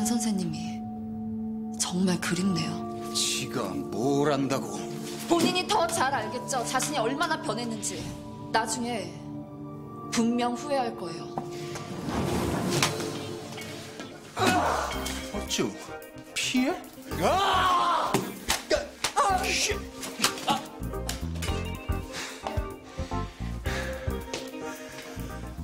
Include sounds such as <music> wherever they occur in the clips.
한 선생님이 정말 그립네요. 지가 뭘 안다고? 본인이 더 잘 알겠죠. 자신이 얼마나 변했는지. 나중에 분명 후회할 거예요. 어쭈? 피해?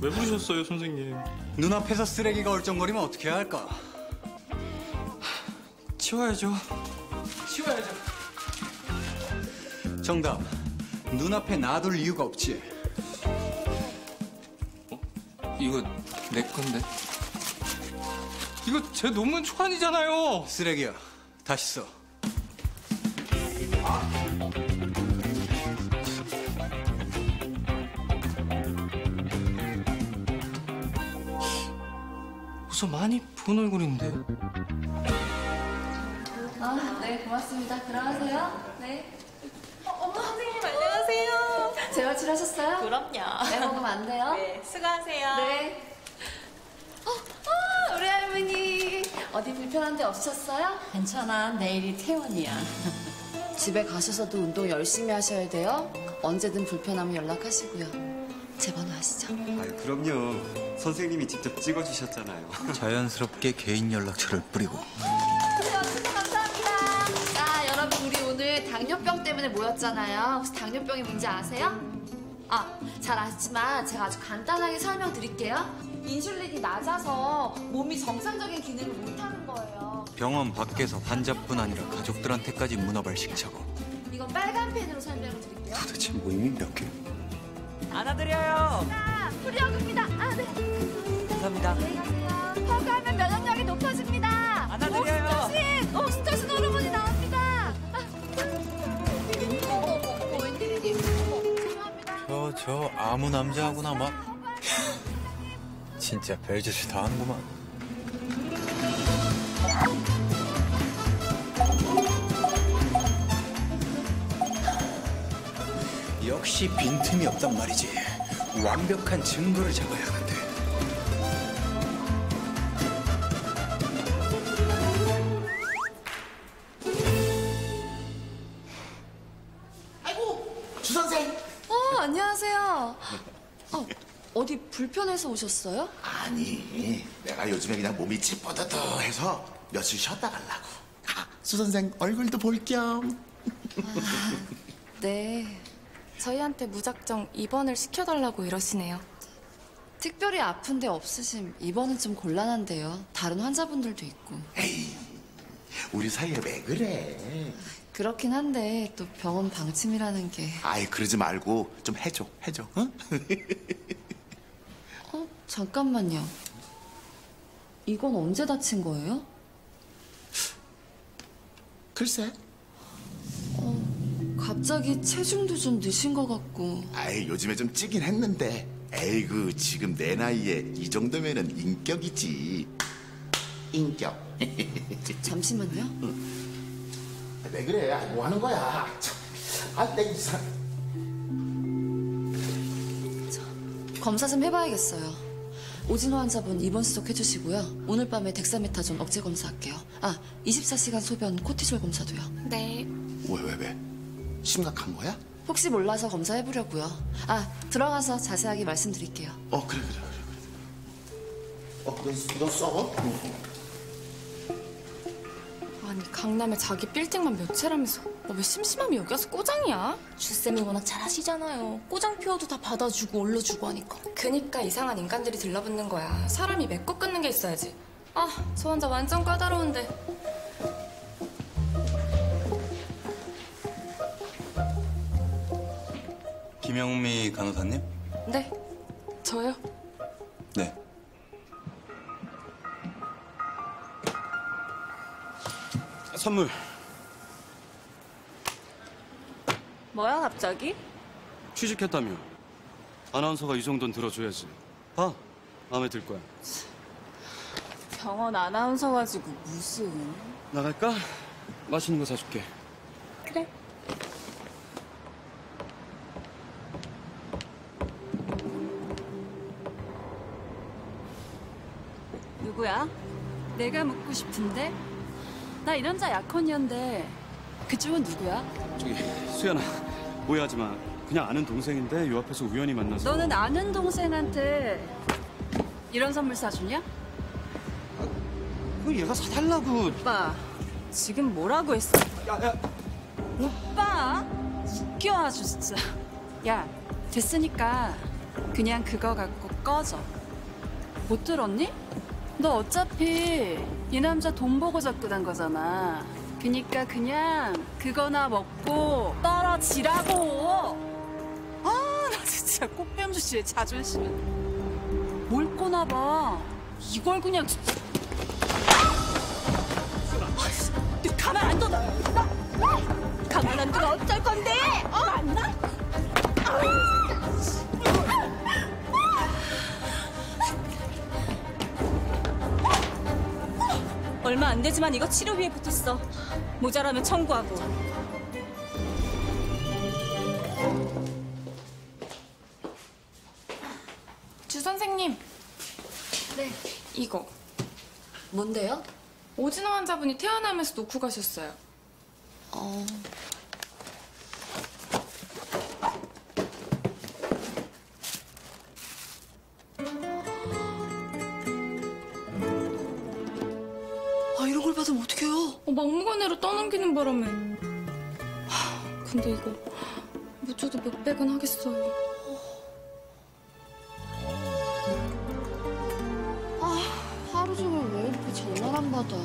왜 부르셨어요, 선생님? 눈앞에서 쓰레기가 얼쩡거리면 어떻게 해야 할까? 치워야죠. 치워야죠. 정답. 눈앞에 놔둘 이유가 없지. 이거 내 건데. 이거 제 논문 초안이잖아요. 쓰레기야. 다시 써. 많이 본 얼굴인데. 아, 네, 고맙습니다. 들어가세요. 네. 어머 선생님 안녕하세요. 재활치료하셨어요? 그럼요. 네, 먹으면 안 돼요? 네, 수고하세요. 네. 어, 아, 우리 할머니. 어디 불편한 데 없으셨어요? 괜찮아. 내일이 퇴원이야. 집에 가셔서도 운동 열심히 하셔야 돼요. 언제든 불편하면 연락하시고요. 제 번호 아시죠? 아유, 그럼요. 선생님이 직접 찍어주셨잖아요. 자연스럽게 개인 연락처를 뿌리고. 당뇨병 때문에 모였잖아요. 혹시 당뇨병이 뭔지 아세요? 아, 잘 아시지만 제가 아주 간단하게 설명드릴게요. 인슐린이 낮아서 몸이 정상적인 기능을 못하는 거예요. 병원 밖에서 환자뿐 아니라 가족들한테까지 문화발 식 차고. 이건 빨간 펜으로 설명을 드릴게요. 도대체 뭐 이미 몇 개? 안아드려요. 자, 프리어입니다. 아, 네. 감사합니다. 안녕히 가세요. 허가하면 면역력이 높아집니다. 안아드려요. 옥스토신, 옥스 저, 저 아무 남자하고나 막. 진짜 별짓을 다 하는구만. 역시 빈틈이 없단 말이지. 완벽한 증거를 잡아야 하는데. 어디 불편해서 오셨어요? 아니, 내가 요즘에 그냥 몸이 찌뿌드드해서 며칠 쉬었다 가려고. 아, 수 선생 얼굴도 볼 겸. 네. 저희한테 무작정 입원을 시켜달라고 이러시네요. 특별히 아픈 데 없으심 입원은 좀 곤란한데요. 다른 환자분들도 있고. 에이, 우리 사이에 왜 그래? 그렇긴 한데 또 병원 방침이라는 게. 아이, 그러지 말고 좀 해줘, 해줘. 응? <laughs> 어, 잠깐만요. 이건 언제 다친 거예요? 글쎄. 갑자기 체중도 좀 느신 것 같고. 아이, 요즘에 좀 찌긴 했는데. 에이그, 지금 내 나이에 이 정도면은 인격이지. 인격. <laughs> 잠시만요. 왜 그래? 아, 뭐 하는 거야? 참, 아, 내 이상. 검사 좀 해봐야겠어요. 오진호 환자분 입원 수속 해 주시고요. 오늘 밤에 dexamethasone 억제 검사할게요. 아, 24시간 소변 코티졸 검사도요. 네. 왜, 왜, 왜? 심각한 거야? 혹시 몰라서 검사해 보려고요. 아, 들어가서 자세하게 말씀드릴게요. 어, 그래, 그래, 그래. 그래. 어, 너, 너 써? 아니 강남에 자기 빌딩만 몇 채라면서 어, 왜 심심하면 여기 와서 꼬장이야? 주쌤이 워낙 잘하시잖아요. 꼬장 피워도 다 받아주고 올려주고 하니까. 그니까 이상한 인간들이 들러붙는 거야. 사람이 맺고 끊는 게 있어야지. 아, 저 환자 완전 까다로운데. 김영미 간호사님? 네, 저요. 네. 선물. 뭐야 갑자기? 취직했다며. 아나운서가 이 정도는 들어줘야지. 봐. 마음에 들 거야. 병원 아나운서 가지고 무슨? 나갈까? 맛있는 거 사줄게. 그래. 누구야? 내가 묻고 싶은데 나이 남자 약혼녀인데 그쪽은 누구야? 저기 수연아 오해하지 마. 그냥 아는 동생인데 요 앞에서 우연히 만나서. 너는 아는 동생한테 이런 선물 사주냐? 그 얘가 사달라고. 오빠 지금 뭐라고 했어? 오빠 웃겨 아주 진짜 야 됐으니까 그냥 그거 갖고 꺼져 못 들었니? 너 어차피 이 남자 돈 보고 접근한 거잖아 그니까 그냥 그거나 먹고 떨어지라고 아 나 진짜 꽃뱀주 씨의 자존심은 뭘 꼬나 봐 이걸 그냥 진짜 가만 안 둬. 나 가만 안 두면 어쩔 건데? 어? 맞나? 얼 안 되지만 이거 치료비에 붙었어. 모자라면 청구하고. 주 선생님. 네. 이거. 뭔데요? 오진호 환자분이 태어나면서 놓고 가셨어요. 어. 아, 걸 받으면 어떡해요? 어, 막무가내로 떠넘기는 바람에. 하, 근데 이거 묻혀도 몇백은 하겠어요. 하루 종일 왜 이렇게 전화를 안 받아?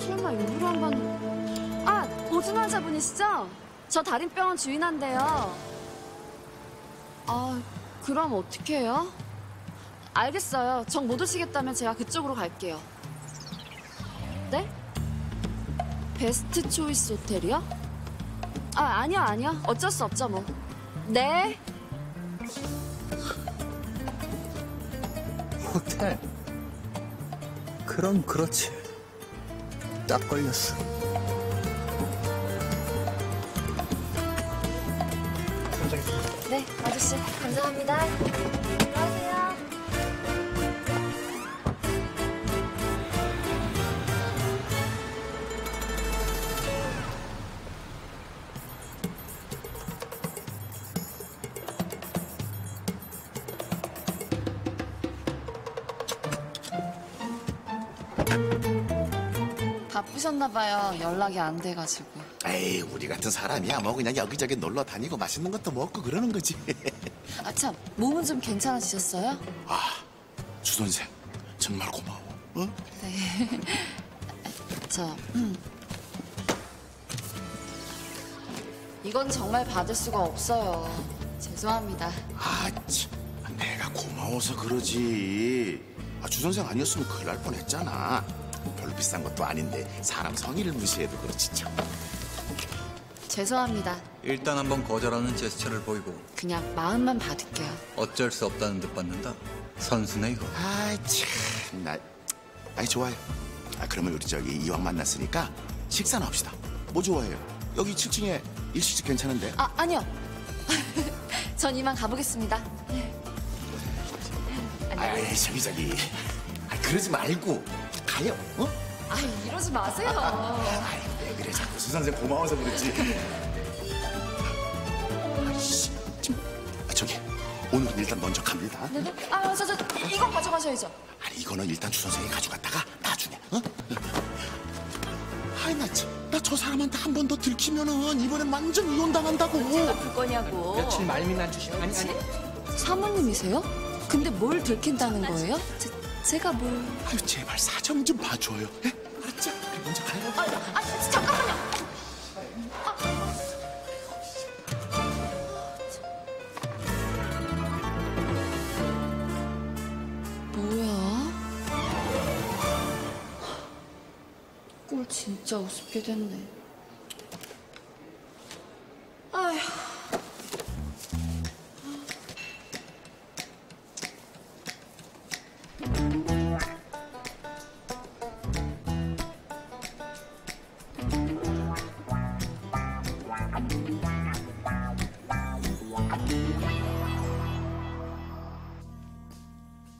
설마 일부러 안 받는... 아, 오준 환 자분이시죠? 저 다림병원 주인한데요. 아, 그럼 어떻게 해요? 알겠어요. 정 못 오시겠다면 제가 그쪽으로 갈게요. 네? 베스트 초이스 호텔이요? 아, 아니요, 아니요. 어쩔 수 없죠, 뭐. 네. 호텔. 그럼 그렇지. 딱 걸렸어. 네, 아저씨. 감사합니다. 바쁘셨나봐요. 연락이 안 돼가지고. 에이 우리 같은 사람이야 뭐 그냥 여기저기 놀러 다니고 맛있는 것도 먹고 그러는 거지 아, 참. 몸은 좀 괜찮아지셨어요? 주 선생 정말 고마워 어? <laughs> 저, 음. 이건 정말 받을 수가 없어요. 죄송합니다. 아, 참. 내가 고마워서 그러지. 아, 주 선생 아니었으면 큰일 날 뻔했잖아. 별로 비싼 것도 아닌데 사람 성의를 무시해도 그렇지 참. 죄송합니다. 일단 한번 거절하는 제스처를 보이고 그냥 마음만 받을게요. 어쩔 수 없다는 듯 받는다. 선수네 이거. 아, 참. 나, 아이 좋아요. 아, 그러면 우리 저기 이왕 만났으니까 식사나 합시다. 뭐 좋아해요? 여기 7층에 일식집 괜찮은데? 아, 아니요. <laughs> 전 이만 가보겠습니다. 아, 이 저기 저기. 아, 그러지 말고 가요. 어? 아, 이러지 마세요. 아이, 왜 그래 자꾸 수 선생 고마워서 그렇지. 아이씨, 좀, 아, 저기 오늘은 일단 먼저 갑니다. 네네. 아, 저, 저, 이거 가져가셔야죠. 아니 이거는 일단 주 선생이 가져갔다가 나중에. 어? 아이 나 참, 나저 사람한테 한 번 더 들키면은 이번엔 완전 이혼당한다고. 볼 거냐고. 며칠 말미난 주식 아니 아니. 사모님이세요? 근데 뭘 들킨다는 거예요? 제, 제가 뭘... 아유 제발 사정 좀 봐줘요. 예? 알았죠? 그래, 먼저 가요. 아, 아, 잠깐만요. 뭐야? 꼴 진짜 우습게 됐네.